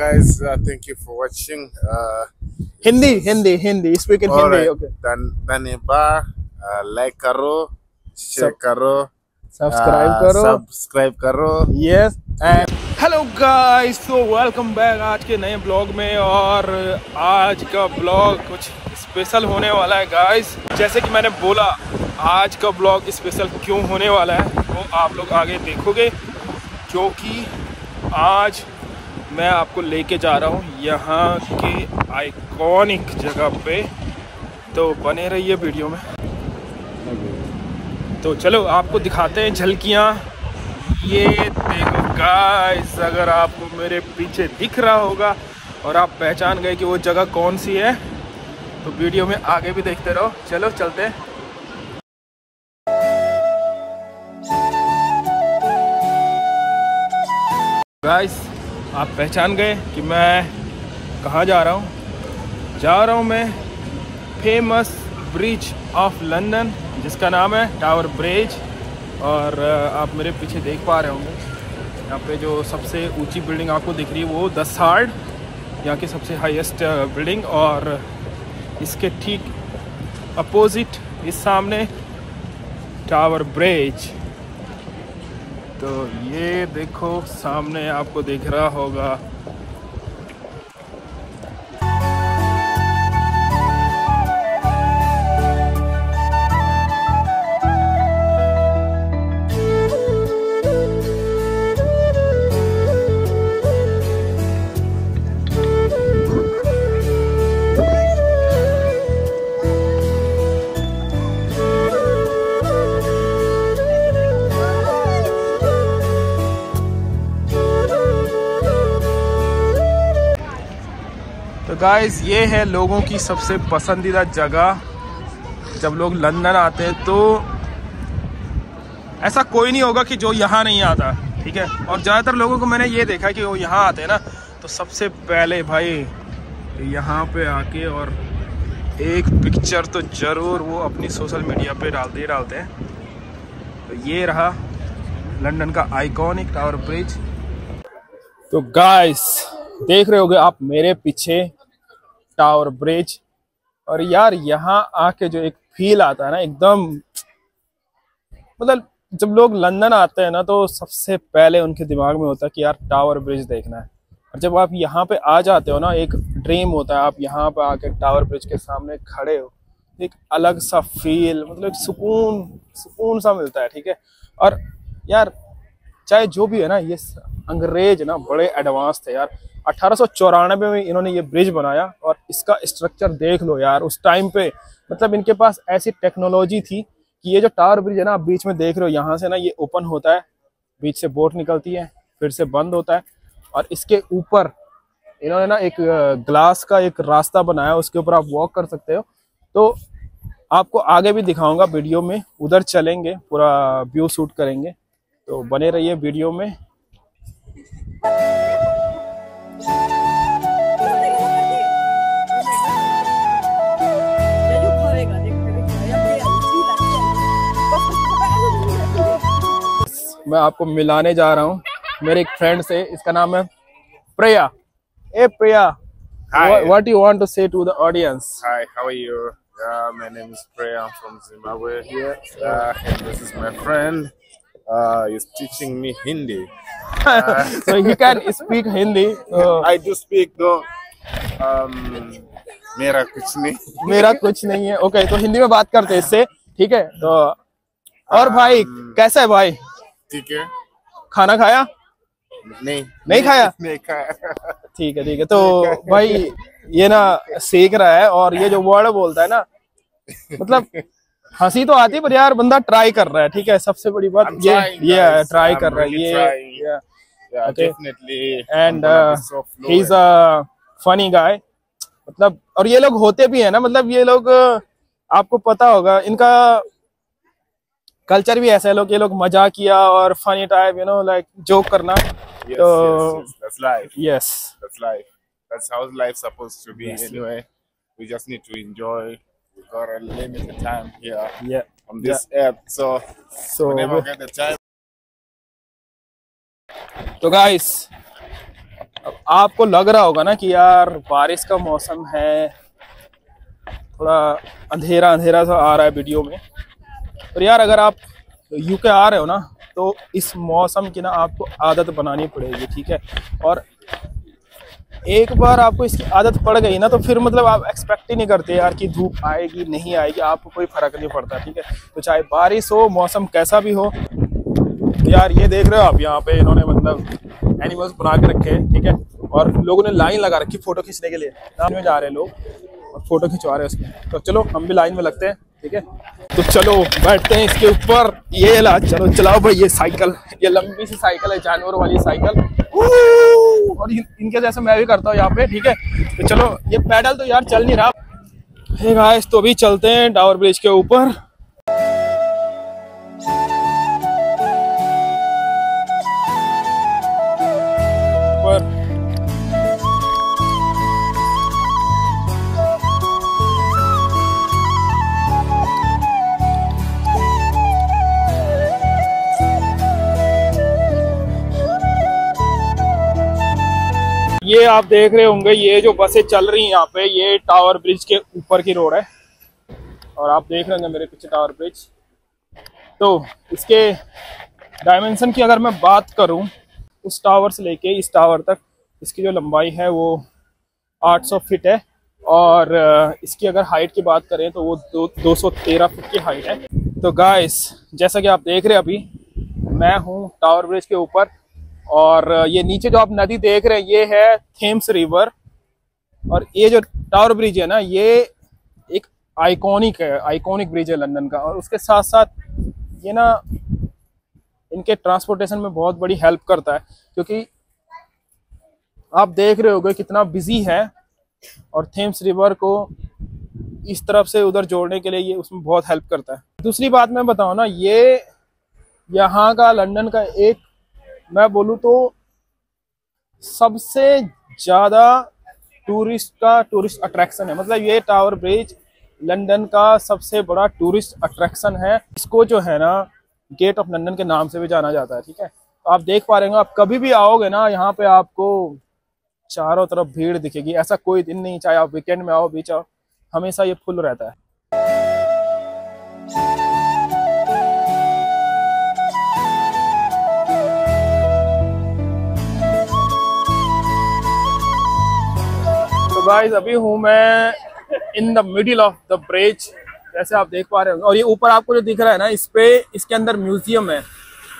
guys uh, thank you for watching uh, Hindi Hindi Hindi speak in Hindi alright, okay dan daniba uh, like karo share Sub- karo subscribe uh, करो subscribe karo. Yes and hello guys तो welcome back आज के नए blog में और आज का blog कुछ स्पेशल होने वाला है गाइस जैसे कि मैंने बोला आज का ब्लॉग स्पेशल क्यों होने वाला है वो आप लोग आगे देखोगे क्योंकि आज मैं आपको लेके जा रहा हूँ यहाँ के आइकॉनिक जगह पे। तो बने रहिए वीडियो में। तो चलो आपको दिखाते हैं झलकियाँ। ये देखो गाइस अगर आपको मेरे पीछे दिख रहा होगा और आप पहचान गए कि वो जगह कौन सी है तो वीडियो में आगे भी देखते रहो। चलो चलते हैं। गाइस आप पहचान गए कि मैं कहाँ जा रहा हूँ? जा रहा हूँ मैं फ़ेमस ब्रिज ऑफ़ लंदन जिसका नाम है टावर ब्रिज और आप मेरे पीछे देख पा रहे होंगे। यहाँ पे जो सबसे ऊँची बिल्डिंग आपको दिख रही है वो द सार्ड यहाँ की सबसे हाईएस्ट बिल्डिंग और इसके ठीक अपोजिट इस सामने टावर ब्रिज तो ये देखो सामने आपको दिख रहा होगा। गाइस ये है लोगों की सबसे पसंदीदा जगह। जब लोग लंदन आते हैं तो ऐसा कोई नहीं होगा कि जो यहाँ नहीं आता, ठीक है? और ज़्यादातर लोगों को मैंने ये देखा कि वो यहाँ आते हैं ना तो सबसे पहले भाई, यहाँ पे आके और एक पिक्चर तो ज़रूर वो अपनी सोशल मीडिया पे डालते ही डालते हैं। तो ये रहा लंदन का आइकॉनिक टावर ब्रिज तो गाइस देख रहे होगे आप मेरे पीछे टावर ब्रिज, और यार यहाँ आके जो एक फील आता है ना, एकदम मतलब जब लोग लंदन आते हैं ना तो सबसे पहले उनके दिमाग में होता है कि यार टावर ब्रिज देखना है। और जब आप यहाँ पे आ जाते हो ना, एक ड्रीम होता है, आप यहाँ पे आके टावर ब्रिज के सामने खड़े हो, एक अलग सा फील मतलब एक सुकून सुकून सा मिलता है, ठीक है? और यार, चाहे जो भी है ना, ये अंग्रेज़ ना बड़े एडवांस थे यार। अठारह सौ चौरानबे में इन्होंने ये ब्रिज बनाया और इसका स्ट्रक्चर देख लो यार, उस टाइम पे। मतलब इनके पास ऐसी टेक्नोलॉजी थी कि ये जो टावर ब्रिज है ना, आप बीच में देख रहे हो, यहाँ से ना ये ओपन होता है। बीच से बोट निकलती है, फिर से बंद होता है और इसके ऊपर इन्होंने ना एक ग्लास का एक रास्ता बनाया, उसके ऊपर आप वॉक कर सकते हो। तो आपको आगे भी दिखाऊँगा वीडियो में, उधर चलेंगे, पूरा व्यू शूट करेंगे। तो बने रहिए वीडियो में। मैं आपको मिलाने जा रहा हूँ मेरे एक फ्रेंड से इसका नाम है प्रिया। ए Priya what you want to say to the audience hi how are you my name is Priya from Zimbabwe here and this is my friend uh, he's teaching me Hindi. So he can speak Hindi uh, I do speak though um, मेरा कुछ नहीं। मेरा कुछ नहीं है। Okay okay, तो हिंदी में बात करते हैं इससे ठीक है? तो और भाई कैसा है भाई? ठीक है। खाना खाया? नहीं। नहीं खाया? नहीं खाया। ठीक है ठीक है। तो भाई ये ना सीख रहा है और ये जो वर्ड बोलता है ना मतलब हँसी तो आती है पर यार बंदा ट्राई कर रहा है ठीक है सबसे बड़ी बात I'm ये ये. ट्राई कर रहा है ये and. He is a funny guy मतलब और ये लोग होते भी है ना मतलब ये लोग uh, आपको पता होगा इनका कल्चर भी ऐसा है लोग ये लोग मज़ाक किया और funny type you know like joke करना yes, तो yes, yes, that's life yes That's life. How life's supposed to be. Yes. Anyway, we just need to enjoy. We got a limited time here yeah. on this earth, so so whenever we get the time, तो guys आपको लग रहा होगा ना कि यार बारिश का मौसम है। थोड़ा अंधेरा अंधेरा सा आ रहा है वीडियो में। और यार अगर आप यूके आ रहे हो ना तो इस मौसम की ना आपको आदत बनानी पड़ेगी ठीक है? और एक बार आपको इसकी आदत पड़ गई ना तो फिर मतलब आप एक्सपेक्ट ही नहीं करते यार कि धूप आएगी, नहीं आएगी, आपको कोई फ़र्क नहीं पड़ता, ठीक है? तो चाहे बारिश हो, मौसम कैसा भी हो, यार ये देख रहे हो आप यहाँ पे इन्होंने मतलब एनिमल्स बना के रखे हैं, ठीक है? और लोगों ने लाइन लगा रखी फ़ोटो खींचने के लिए। लाइन में जा रहे हैं लोग और फ़ोटो खिंचवा रहे हैं उसमें। तो चलो, हम भी लाइन में लगते हैं, ठीक है? तो चलो बैठते हैं इसके ऊपर। ये ला चलो चलाओ भाई ये साइकिल। ये लंबी सी साइकिल है जानवर वाली साइकिल। और इनके जैसे मैं भी करता हूँ यहाँ पे ठीक है? तो चलो ये पैडल तो यार चल नहीं रहा। है गाइस तो अभी चलते हैं डावर ब्रिज के ऊपर। ये आप देख रहे होंगे, ये जो बसें चल रही हैं यहाँ पे, ये टावर ब्रिज के ऊपर की रोड है। और आप देख रहे होंगे मेरे पीछे टावर ब्रिज तो इसके डायमेंशन की अगर मैं बात करूँ, उस टावर से लेके, इस टावर तक, इसकी जो लंबाई है वो 800 फीट है। और इसकी अगर हाइट की बात करें तो वो दो दो फीट की हाइट है। तो गाइस जैसा कि आप देख रहे हैं अभी, मैं हूँ टावर ब्रिज के ऊपर। और ये नीचे जो आप नदी देख रहे हैं, ये है थेम्स रिवर। और ये जो टावर ब्रिज है ना, ये एक आइकॉनिक है, आइकॉनिक ब्रिज है लंदन का। और उसके साथ साथ ये ना, इनके ट्रांसपोर्टेशन में बहुत बड़ी हेल्प करता है, क्योंकि आप देख रहे होगे कितना बिज़ी है, और थेम्स रिवर को इस तरफ़ से उधर जोड़ने के लिए ये उसमें बहुत हेल्प करता है। दूसरी बात मैं बताऊँ ना, ये यहाँ का लंदन का एक मैं बोलूँ तो सबसे ज़्यादा टूरिस्ट का टूरिस्ट अट्रैक्शन है। मतलब ये टावर ब्रिज लंदन का सबसे बड़ा टूरिस्ट अट्रैक्शन है। इसको जो है ना गेट ऑफ़ लंदन के नाम से भी जाना जाता है, ठीक है? तो आप देख पा रहे हो आप कभी भी आओगे ना, यहाँ पे आपको चारों तरफ़ भीड़ दिखेगी। ऐसा कोई दिन नहीं, चाहे आप वीकेंड में आओ बीच आओ, हमेशा ये फुल रहता है। गाइस अभी हूँ मैं in the middle of the bridge जैसे आप देख पा रहे हो और ये ऊपर आपको जो दिख रहा है ना इस पे इसके अंदर म्यूज़ियम है।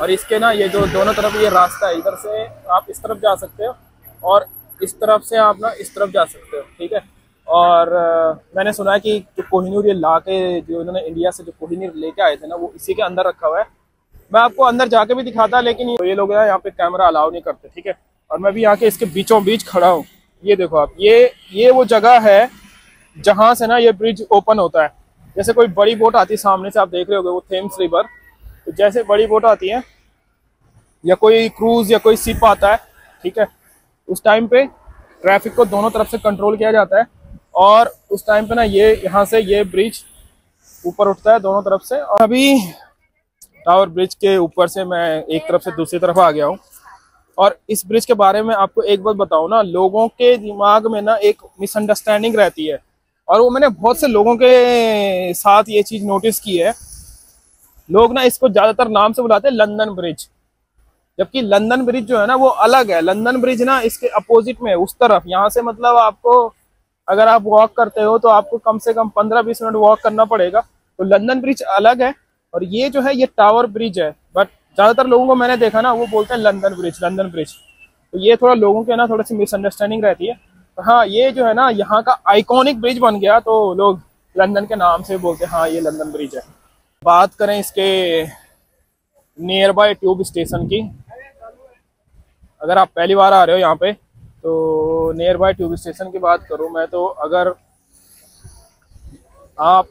और इसके ना ये जो दोनों तरफ़ ये रास्ता है इधर से आप इस तरफ़ जा सकते हो और इस तरफ़ से आप ना इस तरफ़ जा सकते हो ठीक है? और आ, मैंने सुना है कि जो कोहिनूर ये ला के जो इन्होंने इंडिया से जो कोहिनूर लेके आए थे ना वो इसी के अंदर रखा हुआ है। मैं आपको अंदर जाके भी दिखाता लेकिन ये लोग यहाँ पे कैमरा अलाउ नहीं करते ठीक है? और मैं भी यहाँ के इसके बीचों बीच खड़ा हूँ। ये देखो आप, ये ये वो जगह है जहाँ से ना ये ब्रिज ओपन होता है। जैसे कोई बड़ी बोट आती है सामने से, आप देख रहे हो वो थेम्स रिवर तो जैसे बड़ी बोट आती है, या कोई क्रूज या कोई सिप आता है, ठीक है, उस टाइम पे ट्रैफ़िक को दोनों तरफ़ से कंट्रोल किया जाता है और उस टाइम पे ना ये, यहाँ से ये ब्रिज ऊपर उठता है दोनों तरफ़ से। और अभी टावर ब्रिज के ऊपर से मैं एक तरफ़ से दूसरी तरफ़ आ गया हूँ। और इस ब्रिज के बारे में आपको एक बात बताऊँ ना, लोगों के दिमाग में ना एक मिसअंडरस्टैंडिंग रहती है। और वो मैंने बहुत से लोगों के साथ ये चीज़ नोटिस की है। लोग ना इसको ज़्यादातर नाम से बुलाते हैं लंदन ब्रिज जबकि लंदन ब्रिज जो है ना, वो अलग है। लंदन ब्रिज ना इसके अपोजिट में उस तरफ़। यहाँ से मतलब आपको अगर आप वॉक करते हो तो आपको कम से कम पंद्रह बीस मिनट वॉक करना पड़ेगा। तो लंदन ब्रिज अलग है और ये जो है, ये टावर ब्रिज है। ज़्यादातर लोगों को मैंने देखा ना, वो बोलते हैं लंदन ब्रिज लंदन ब्रिज। तो ये थोड़ा लोगों के ना थोड़ी सी मिसअंडरस्टैंडिंग रहती है। तो हाँ ये जो है ना, यहाँ का आइकॉनिक ब्रिज बन गया तो लोग लंदन के नाम से बोलते हैं हाँ ये लंदन ब्रिज है। बात करें इसके नियर बाय ट्यूब स्टेशन की। अगर आप पहली बार आ रहे हो यहाँ पे तो नियर बाय ट्यूब स्टेशन की बात करूँ मैं तो अगर आप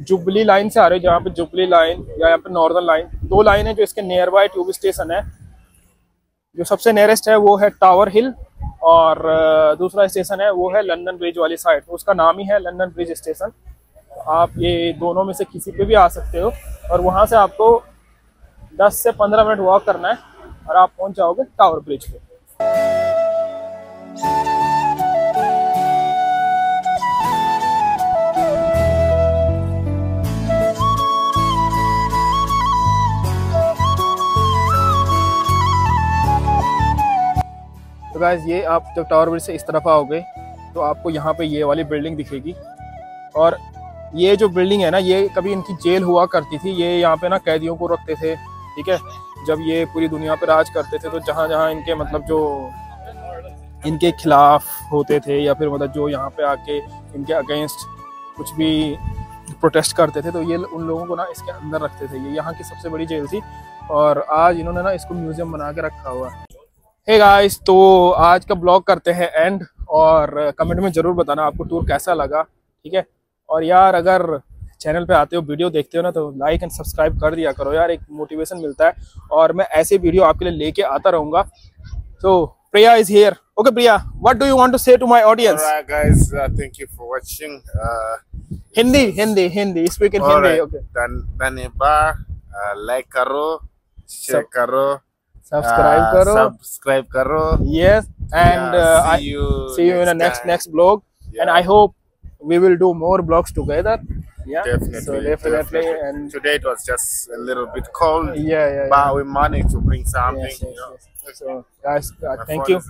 जुबली लाइन से आ रहे हो, जहाँ पे जुबली लाइन या यहाँ पे नॉर्दर्न लाइन, दो लाइन है जो इसके नियर बाय ट्यूब स्टेशन है। जो सबसे नियरेस्ट है वो है टावर हिल और दूसरा स्टेशन है वो है लंदन ब्रिज वाली साइड उसका नाम ही है लंदन ब्रिज स्टेशन आप ये दोनों में से किसी पे भी आ सकते हो और वहाँ से आपको 10 से 15 मिनट वॉक करना है और आप पहुँच जाओगे टावर ब्रिज पे। तो गाइज़ ये आप जब टावर ब्रिज से इस तरफ़ आओगे तो आपको यहाँ पे ये वाली बिल्डिंग दिखेगी। और ये जो बिल्डिंग है ना, ये कभी इनकी जेल हुआ करती थी, ये यहाँ पे ना कैदियों को रखते थे, ठीक है? जब ये पूरी दुनिया पर राज करते थे तो जहाँ जहाँ इनके मतलब जो इनके खिलाफ होते थे, या फिर मतलब जो यहाँ पे आके इनके अगेंस्ट कुछ भी प्रोटेस्ट करते थे तो ये उन लोगों को ना इसके अंदर रखते थे। ये यहाँ की सबसे बड़ी जेल थी, और आज इन्होंने ना इसको म्यूज़ियम बना के रखा हुआ है। हे hey गाइस तो आज का ब्लॉग करते हैं एंड और कमेंट में ज़रूर बताना आपको टूर कैसा लगा ठीक है? और यार अगर चैनल पे आते हो वीडियो देखते हो ना तो लाइक एंड सब्सक्राइब कर दिया करो यार एक मोटिवेशन मिलता है। और मैं ऐसे वीडियो आपके लिए लेके आता रहूँगा। तो Priya is here okay Priya what do you want to say to my audience you for watching. Uh, Hindi Hindi Hindi speak in Hindi okay Dan Daniba, uh, like karo, subscribe ah, karo subscribe karo yes and yeah, uh, see, I, you see you in the next next vlog yeah. and i hope we will do more vlogs together yeah definitely, so definitely, definitely, and today it was just a little bit cold yeah, yeah but yeah. we managed to bring something yes, yes, you know? yes. so guys uh, thank you